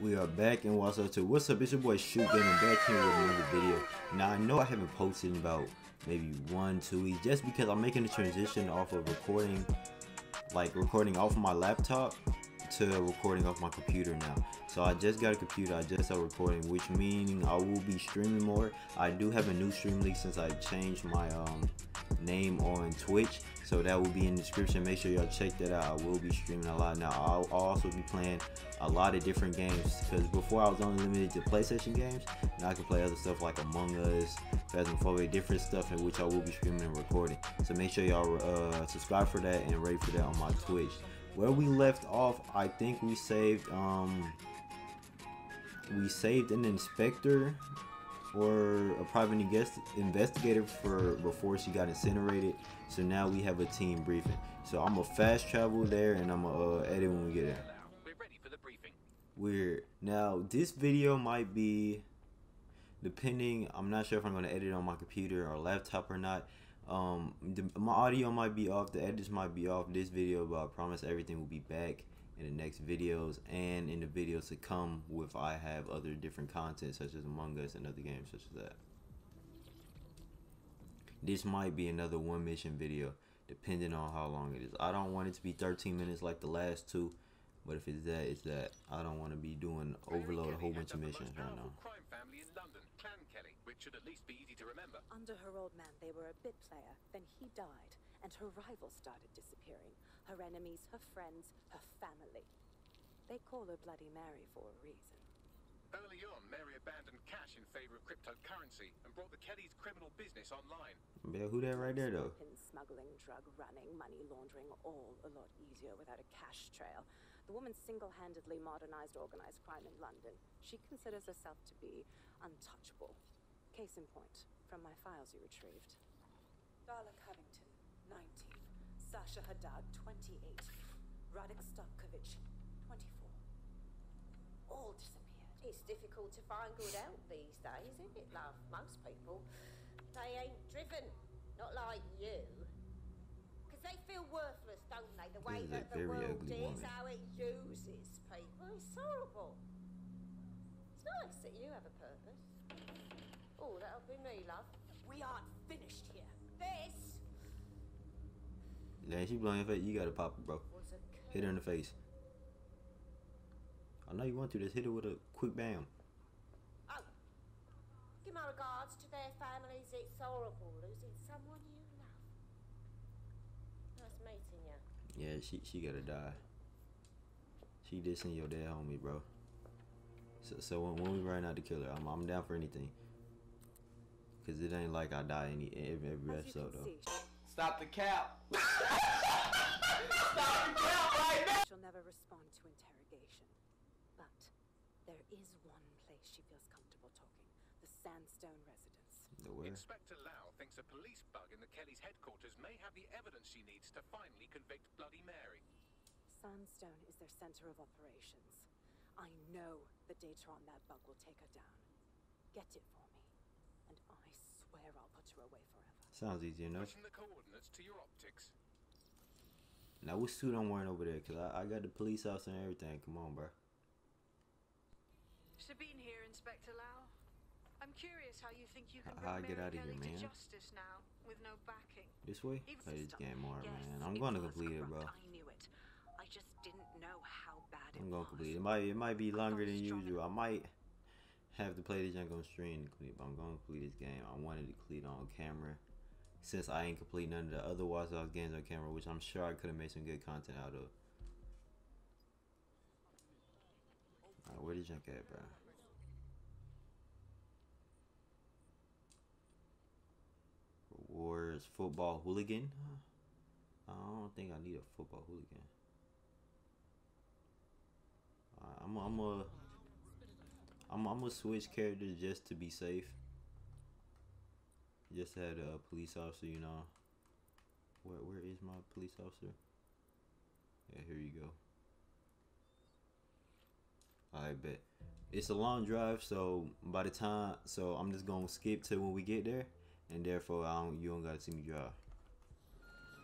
We are back and what's up to what's up? It's your boy Shoot Gaming back here with another video. Now I know I haven't posted in about maybe one, two weeks just because I'm making the transition off of recording like recording off of my laptop to recording off my computer now. So I just got a computer, I just started recording, which meaning I will be streaming more. I do have a new stream link since I changed my um name on Twitch. So that will be in the description. Make sure y'all check that out. I will be streaming a lot now. I'll, also be playing a lot of different games because before I was only limited to PlayStation games. Now I can play other stuff like Among Us, Phasmophobia, different stuff in which I will be streaming and recording. So make sure y'all uh, subscribe for that and ready for that on my Twitch. Where we left off, I think we saved um we saved an inspector or a private investigator for before she got incinerated. So now we have a team briefing. So I'm gonna fast travel there and I'm gonna uh, edit when we get there. We're ready for the briefing. Weird. Now this video might be, depending. I'm not sure if I'm gonna edit on my computer or laptop or not. Um, the, my audio might be off. The edits might be off this video, but I promise everything will be back in the next videos and in the videos to come with I have other different content such as Among Us and other games such as that. This might be another one mission video depending on how long it is. I don't want it to be 13 minutes like the last two, but if it's that, it's that. I don't want to be doing overload a whole bunch of missions right now. Crime family in London, Clan Kelly, which should at least be easy to remember. Under her old man, they were a bit player. Then he died, and her rivals started disappearing. Her enemies, her friends, her family. They call her Bloody Mary for a reason. Early on, Mary abandoned cash in favor of cryptocurrency and brought the Kellys' criminal business online. Yeah, who that right there though? Weapon smuggling, drug running, money laundering, all a lot easier without a cash trail. The woman single-handedly modernized organized crime in London. She considers herself to be untouchable. Case in point, from my files you retrieved. Darla Covington, 19. Sasha Haddad, 28. Radek Starkovich, 24. All disappeared. It's difficult to find good help these days, isn't it, love? Most people, they ain't driven. Not like you. Because they feel worthless, don't they? The way This is a that the world is, woman. how it uses people. It's horrible. It's nice that you have a purpose. Oh, that'll be me, love. We aren't finished here. This Man, she blowing your face. You gotta pop it, bro. Hit her in the face. I know you want to. Just hit her with a quick bam. Oh, give my regards to their families. It's horrible losing someone you love. Nice meeting you. Yeah, she she gotta die. She dissing your dead homie, bro. So, so when, when we ran out to kill her, I'm, I'm down for anything. Cause it ain't like I die any every, every episode though. see, Stop the cap. Stop the cap right now. she'll never respond to interrogation. But there is one place she feels comfortable talking. The Sandstone residence. The where? Inspector Lau thinks a police bug in the Kellys' headquarters may have the evidence she needs to finally convict Bloody Mary. Sandstone is their center of operations. I know the data on that bug will take her down. Get it for me, and I swear I'll put her away forever. Sounds easy enough. Pushing the coordinates to your optics. Now what suit I'm wearing over there? Cause I, I got the police officer and everything. Come on, bro. Sabine here, Inspector Lau. I'm curious how you think you can How I bring get Mary outta here, to man? justice now with no backing. This way? It was Play this game more, Yes, man. I'm gonna was complete it, bro. I knew it. I just didn't know how bad it I'm gonna complete it. It might it might be longer than usual. I might have to play this junk on stream to complete, but I'm gonna complete this game. I wanted to complete on camera. Since I ain't complete none of the other Watch Dogs games on camera, which I'm sure I could have made some good content out of. Alright, where the junk at, bro? Rewards football hooligan. I don't think I need a football hooligan. Alright, I'm I'm a I'm I'm gonna switch characters just to be safe. Just had a police officer, you know. Where where is my police officer? Yeah, here you go. I bet. It's a long drive, so by the time so I'm just gonna skip to when we get there, and therefore I don't you don't gotta see me drive.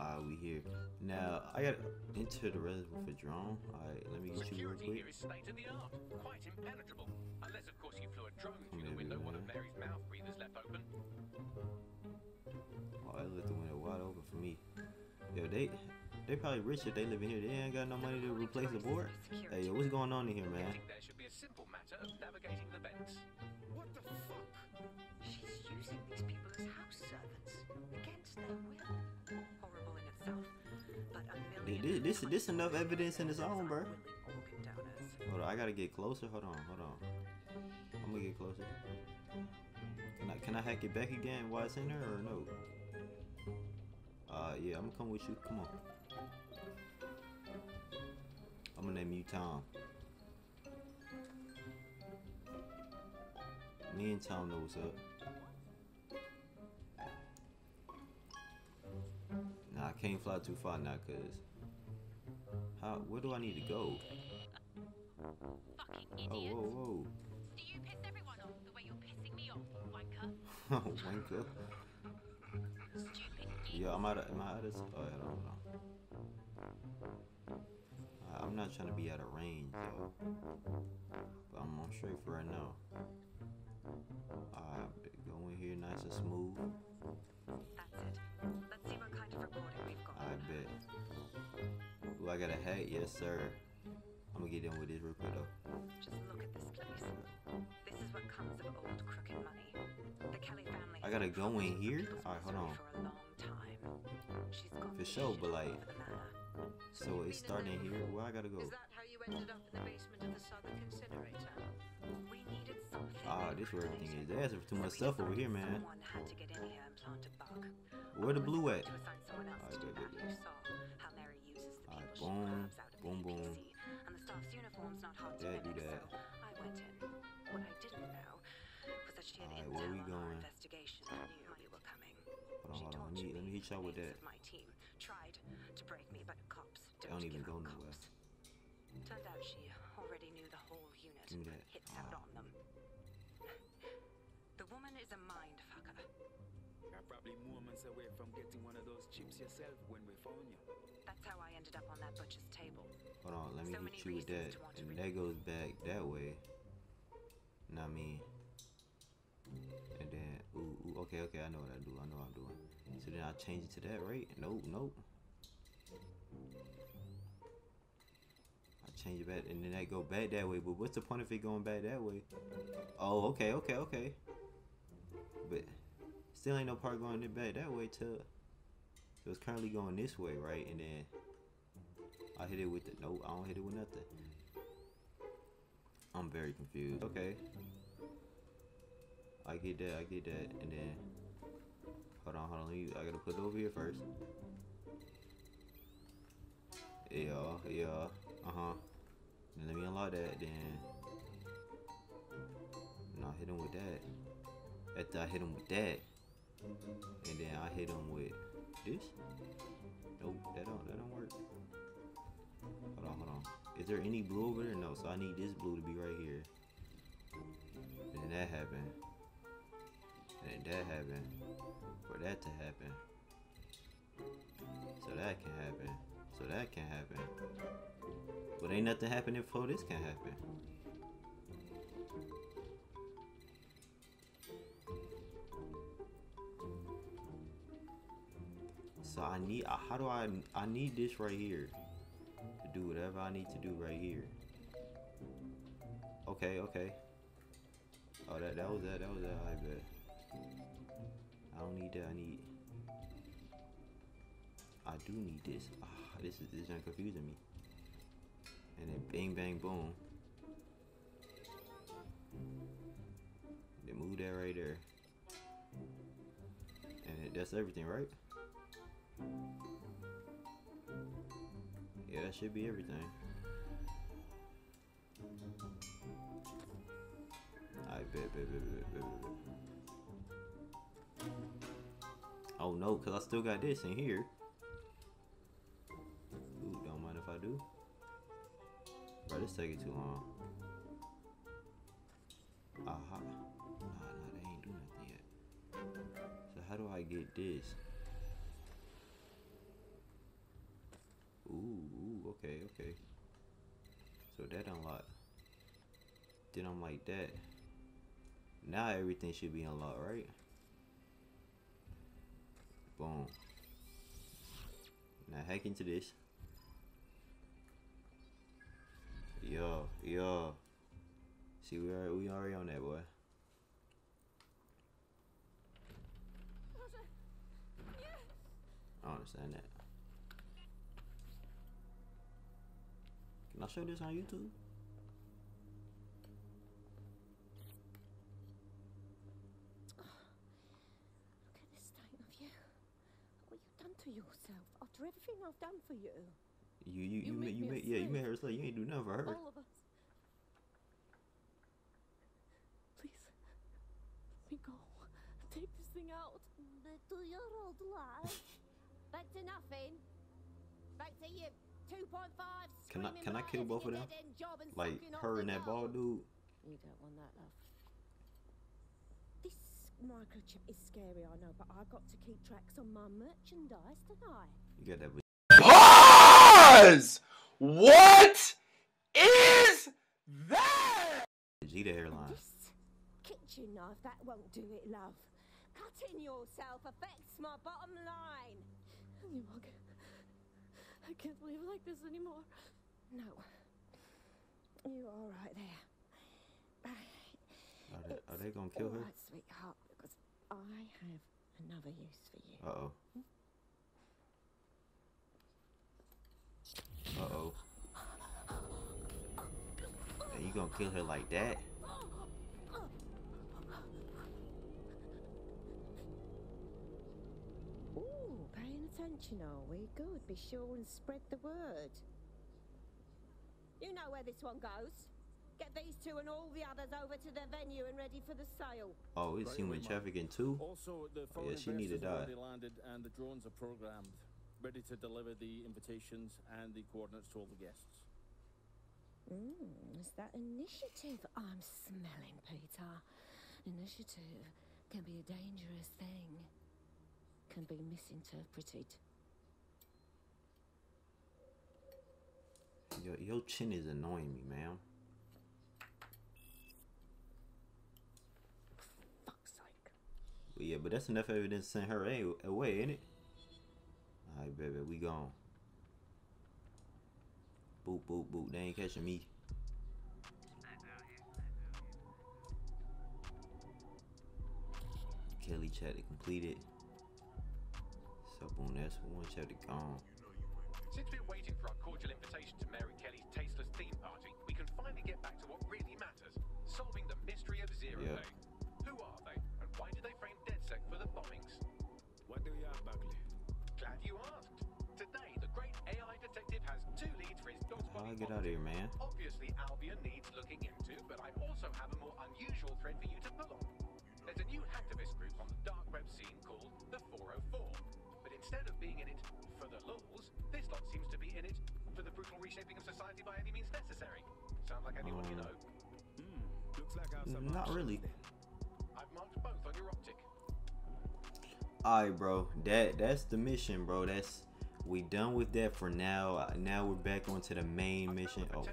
Alright, we here. Now, I gotta enter the with a drone. Alright, let me get you real Security quick. here is state of the art, quite impenetrable. Unless, of course, you flew a drone through the Maybe window one of. Mary's mouth breathers left open. Oh, I left the window wide open for me. Yo, they they probably rich if they live in here. They ain't got no money to replace the board. Hey, yo, what's going on in here, I man? think there should be a simple matter of navigating the vents. What the fuck? She's using these people as house servants against their Th- This, this, enough evidence in its own, bro. Hold on, I gotta get closer. Hold on, hold on. I'm gonna get closer. Can I, can I hack it back again while it's in there or no? Uh, yeah, I'm gonna come with you. Come on. I'm gonna name you Tom. Me and Tom know what's up. Nah, I can't fly too far now, cause how? Where do I need to go? Fucking Oh, whoa, whoa. Do you piss everyone off the way you're pissing me off, wanker? Oh, wanker. Stupid. Yeah, I'm out of. Am I out of? Oh, hold on. Uh, I'm not trying to be out of range though. But I'm on straight for right now. Alright, go in here nice and smooth. That's it. Let's see what I got a hat, yes sir. I'm gonna get in with this real quick though. Just look at this place. This is what comes of old crooked money. The Kelly family. I gotta go in here? Alright, hold on. For a long time. She's got For sure, but like, vision for the manor. so it's starting here. Where I gotta go? Is that how you ended up in the basement of the Southern Incinerator? We needed something. Ah, this where everything is. For too much stuff over here, man. Someone had to get in here and plant a bug. Where the blue at? To assign someone else Alright, to do good, that. good, boom, she grabs out of boom, boom. And the staff's uniform's not hard to Yeah, do that. so I went in. What I didn't know was that she had Alright, intel on our going? investigation and knew you were coming. Hold on, she hold on. Let me let me hit y'all with that. my team tried to break me, but cops don't, don't even go nowhere. Turned out she already knew the whole unit. Give me that. Hits out Ah. on them. The woman is a mind fucker. You're probably moments away from getting one of those chips yourself when we found you. That's how I ended up on that butcher's table. Hold on, let me So many hit you with that. reasons to want to And read. that goes back that way. Know what I mean? And then, ooh, ooh, okay, okay, I know what I do. I know what I'm doing. So then I change it to that, right? Nope, nope. I change it back, and then that go back that way. But what's the point of it going back that way? Oh, okay, okay, okay. But still ain't no part going it back that way to. So it's currently going this way, right? And then I hit it with the no. I don't hit it with nothing. I'm very confused. Okay. I get that. I get that. And then hold on, hold on. I gotta put it over here first. Yeah, yeah. Uh huh. Then let me unlock that. Then and I hit him with that. After I hit him with that, and then I hit him with this. Nope, that don't that don't work. Hold on, hold on. Is there any blue over there? No, so I need this blue to be right here. And that happened. And that happened. For that to happen. So that can happen. So that can happen. But ain't nothing happening before this can happen. So I need, uh, how do I, I need this right here to do whatever I need to do right here. Okay, okay. Oh, that, that was that, that was that, I bet. I don't need that, I need, I do need this. Ah, this is, this is confusing me. And then bang, bang, boom. Then move that right there. And that's everything, right? Yeah, that should be everything. I bet, bet, bet, bet, bet, bet. Oh no, cause I still got this in here. Ooh, don't mind if I do. Bro, this taking too long. Aha. Nah, nah, they ain't doing nothing yet. So how do I get this? Okay, okay. So that unlocked. Then I'm like that. Now everything should be unlocked, right? Boom. Now hack into this. Yo, yo. See, we are we already on that boy. I don't understand that. Can I show this on YouTube? Look at the state of you. What you've done to yourself after everything I've done for you. You you you, You made you made yeah you made her slave. You ain't do nothing for her. All of us. Please, let me go. Take this thing out. The two-year-old lie. Back to nothing. Back to you. 2.5 Can I can I kill both of them? dead-end job and Like her and that bald dude. You don't want that, love. This microchip is scary, I know, but I got to keep tracks on my merchandise, don't I? You got that. Pause! What is that? Vegeta hairline. This kitchen knife, that won't do it, love. Cutting yourself affects my bottom line. You mug. I can't live like this anymore. No. You're all right there. Are they, are they gonna kill her? right, sweetheart, because I have another use for you. Uh oh. Uh oh. And you gonna kill her like that? Ooh, paying attention, are we? Good. Be sure and spread the word. You know where this one goes. Get these two and all the others over to their venue and ready for the sale. Oh, it's human away, trafficking too. Also, the Oh, foreign yeah, she need to investors die. already landed and the drones are programmed, ready to deliver the invitations and the coordinates to all the guests. Mm, it's that initiative I'm smelling, Peter. Initiative can be a dangerous thing. Can be misinterpreted. Yo, your chin is annoying me, man. Fuck's sake. But yeah, but that's enough evidence to send her a- away, ain't it? Alright, baby, we gone. Boop, boop, boop. They ain't catching me. Kelly chapter completed. So boom, that's one chapter gone. Since we're waiting for our cordial invitation to Mary Kelly's tasteless theme party, we can finally get back to what really matters solving the mystery of Zero Yeah. Day. Who are they, and why did they frame DedSec for the bombings? What do you have, Bagley? Glad you asked. Today, the great AI detective has two leads for his dog's How I body get out of here, man? Obviously, Albion needs looking into, but I also have a more unusual thread for you to pull on. There's a new hacktivist lulz, lot seems to be in it for the brutal reshaping of society by any means necessary. Sound like anyone you Um, know? Hmm, looks like I have some Not really. then. I've marked both on your optic. Alright, bro. That that's the mission, bro. That's we done with that for now. Uh, Now we're back onto the main mission. Oh,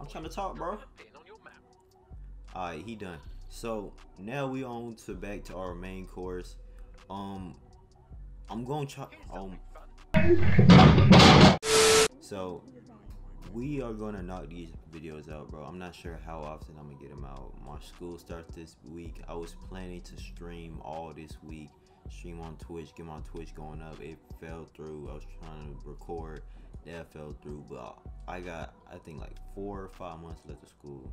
I'm trying to talk, bro. Pin on your map. Alright, he done. So now we on to back to our main course. Um, I'm going to try. Here's Um, something fun. So we are gonna knock these videos out, bro. I'm not sure how often I'm gonna get them out. My school starts this week. I was planning to stream all this week, stream on Twitch, get my Twitch going up. It fell through. I was trying to record, that fell through. But I got, I think, like four or five months left of school.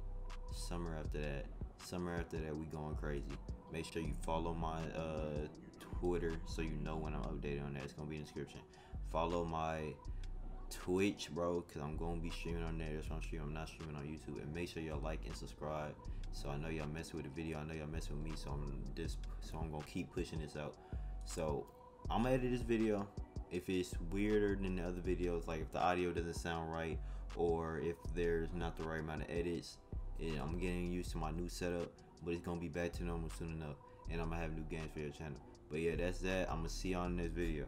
Summer after that, summer after that, we going crazy. Make sure you follow my uh, Twitter so you know when I'm updating on that. It's gonna be in the description. Follow my Twitch, bro, because I'm going to be streaming on there. That's I'm streaming. I'm not streaming on YouTube. And make sure y'all like and subscribe. So I know y'all messing with the video. I know y'all messing with me. So I'm this. So I'm gonna keep pushing this out. So I'm gonna edit this video. If it's weirder than the other videos, like if the audio doesn't sound right, or if there's not the right amount of edits, I'm getting used to my new setup. But it's gonna be back to normal soon enough. And I'm gonna have new games for your channel. But yeah, that's that. I'm gonna see y'all in this video.